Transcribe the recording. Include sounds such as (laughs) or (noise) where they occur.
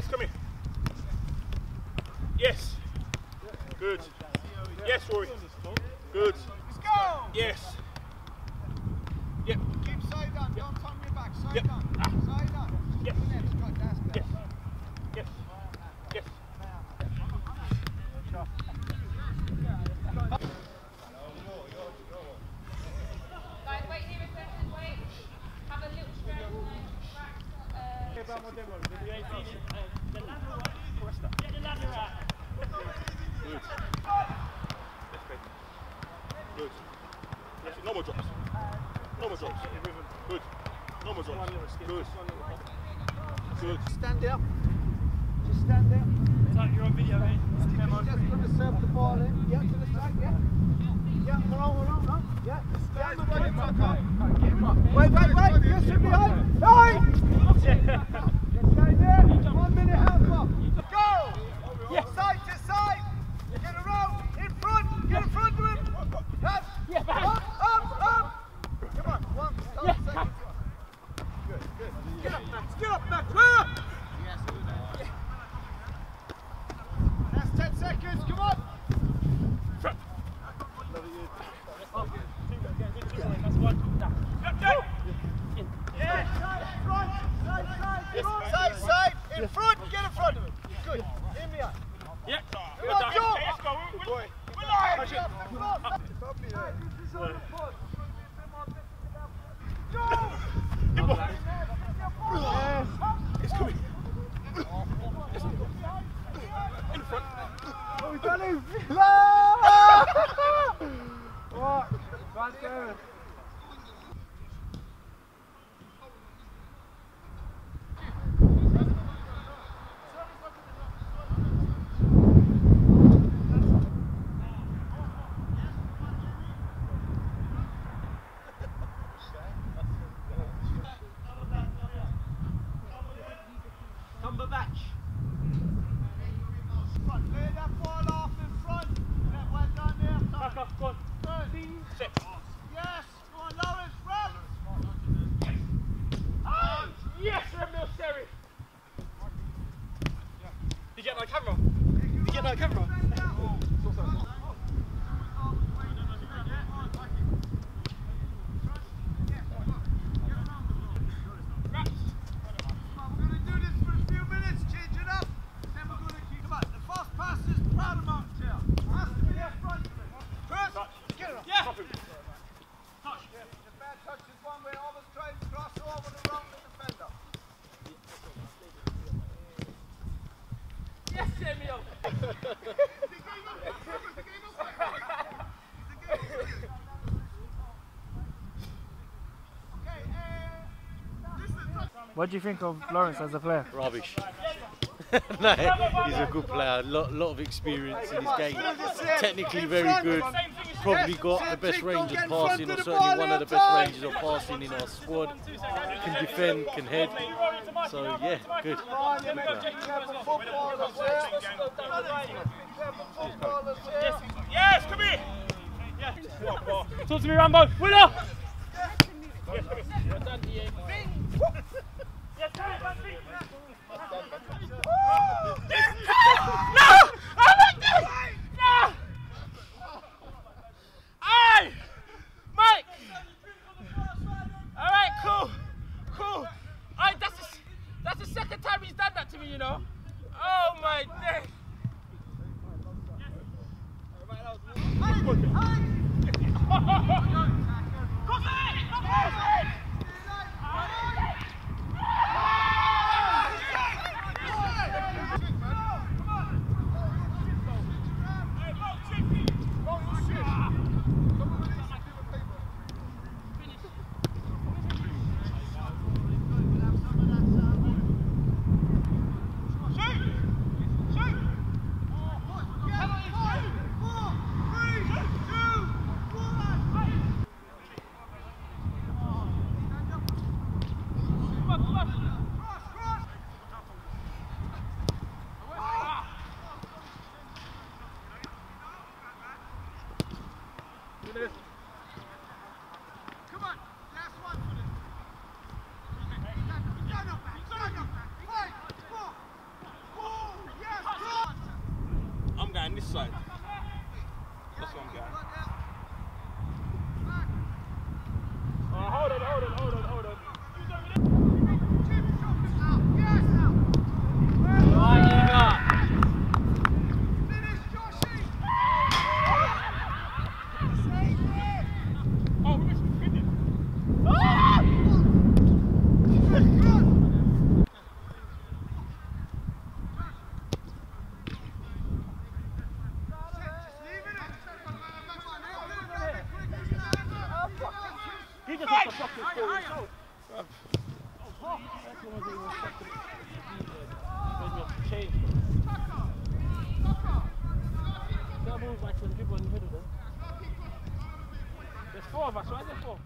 Yes, come here. Yes. Good. Yes, Rory. Good. Let's go! Yes. Yep. Keep side on, don't turn your back. Side Yep. on. Ah. Side on. Yes. Good, that's good. Yes. Yes. Yes. Guys, wait here a second, wait. Have a little stretch and then relax. Uh, Good. Yes, baby. Good. Yes, no more drops. No more drops. Good. No more drops. Good. Good. Stand there. Just stand there. You're on video, mate. Just going to serve the ball in. Yeah, to the side, yeah. Yeah, hold on, hold on, on. Yeah. Stand the up. Wait, wait, wait. Yes, you're behind. Nine! Just stay there. One minute, half up. Go! Yeah. Side to side. Get around. In front. Get in front of him. Up. Yeah, Good. In behind. Yeah. Come on, Joe. Let's go. Good boy. We're live. You get my camera? You get my camera? We're going to do this for a few minutes, change it up. Then we're going to keep. Come on, the first pass is paramount here. Has to be up front. First, get it up. Yeah. Touch. The bad touch is one way, always try to cross over the wrong defender. Yes, Remil. Okay, uh, this is touch. What do you think of Lawrence as a player? Rubbish. (laughs) no, he's a good player. A Lot, lot of experience in his game. Technically very good. Probably got the best range of passing, or certainly one of the best ranges of passing in our squad. Can defend, can head. So yeah, good. Come on, you make clever footballers here. Clever footballers here. Yes, come here. Yeah. What, what? Talk to me, Rambo. Winner! Know? Oh my day. Oh. There's four of us, why right? there four.